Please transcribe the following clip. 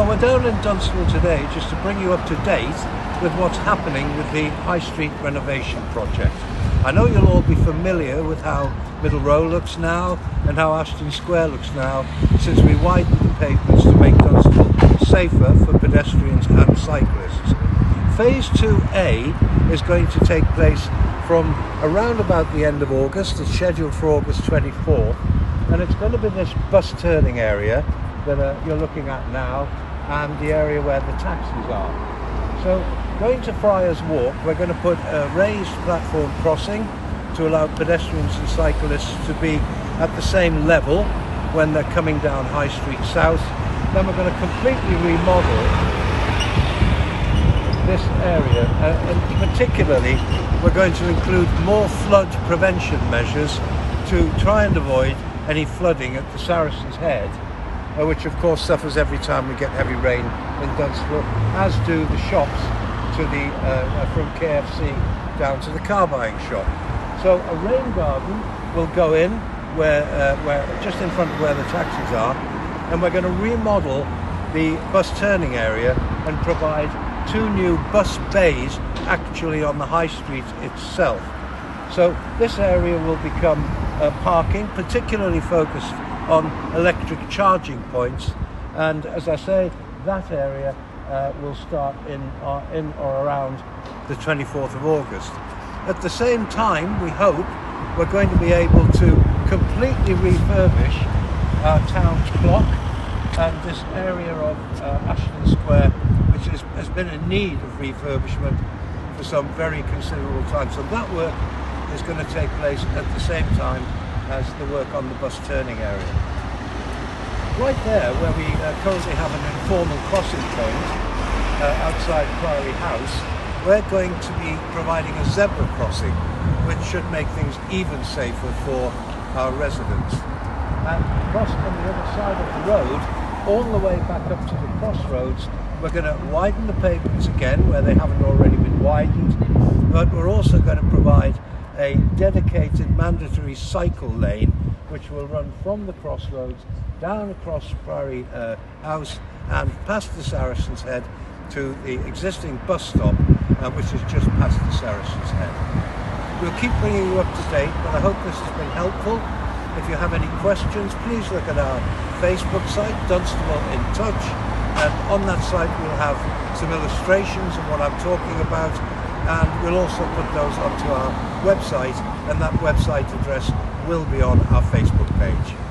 Well, we're down in Dunstable today just to bring you up to date with what's happening with the High Street renovation project. I know you'll all be familiar with how Middle Row looks now and how Ashton Square looks now since we widened the pavements to make Dunstable safer for pedestrians and cyclists. Phase 2A is going to take place from around about the end of August. It's scheduled for August 24th and it's going to be this bus turning area that uh, you're looking at now and the area where the taxis are. So going to Friars Walk, we're going to put a raised platform crossing to allow pedestrians and cyclists to be at the same level when they're coming down High Street South. Then we're going to completely remodel this area uh, and particularly we're going to include more flood prevention measures to try and avoid any flooding at the Saracen's Head which of course suffers every time we get heavy rain in Dunstable, as do the shops to the uh, uh from KFC down to the car buying shop. So a rain garden will go in where, uh, where just in front of where the taxis are, and we're going to remodel the bus turning area and provide two new bus bays actually on the high street itself. So this area will become uh, parking, particularly focused on electric charging points. And as I say, that area uh, will start in, uh, in or around the 24th of August. At the same time, we hope we're going to be able to completely refurbish our town's clock and this area of uh, Ashton Square, which is, has been in need of refurbishment for some very considerable time. So that work is going to take place at the same time as the work on the bus turning area. Right there, where we uh, currently have an informal crossing point uh, outside Priory House, we're going to be providing a zebra crossing, which should make things even safer for our residents. And across on the other side of the road, all the way back up to the crossroads, we're going to widen the pavements again where they haven't already been widened, but we're also going to provide a dedicated mandatory cycle lane which will run from the crossroads down across Priory uh, House and past the Saracen's Head to the existing bus stop uh, which is just past the Saracen's Head. We'll keep bringing you up to date but I hope this has been helpful. If you have any questions please look at our Facebook site Dunstable in Touch and on that site we'll have some illustrations of what I'm talking about and we'll also put those onto our website and that website address will be on our Facebook page.